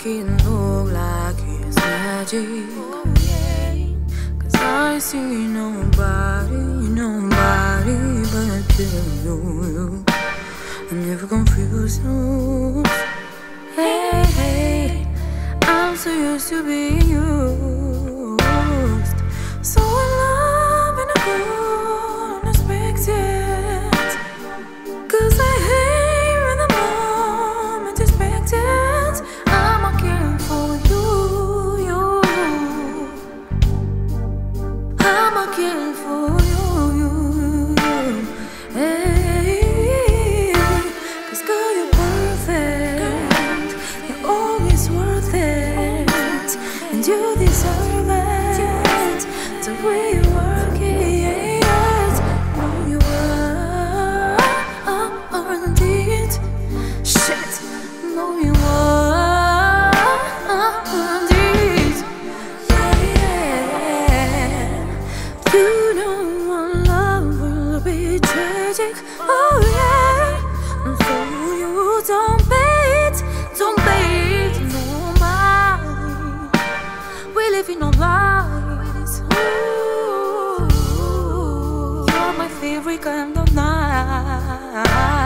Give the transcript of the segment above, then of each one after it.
fucking look like it's magic. Cause I see nobody, nobody but you. I'm never confused. Hey, hey, I'm so used to being. A for magic, oh yeah. So you. Don't bait, don't bait nobody. We live in our lies Ooh, You're my favorite kind of night.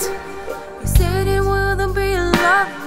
You said it wouldn't be love.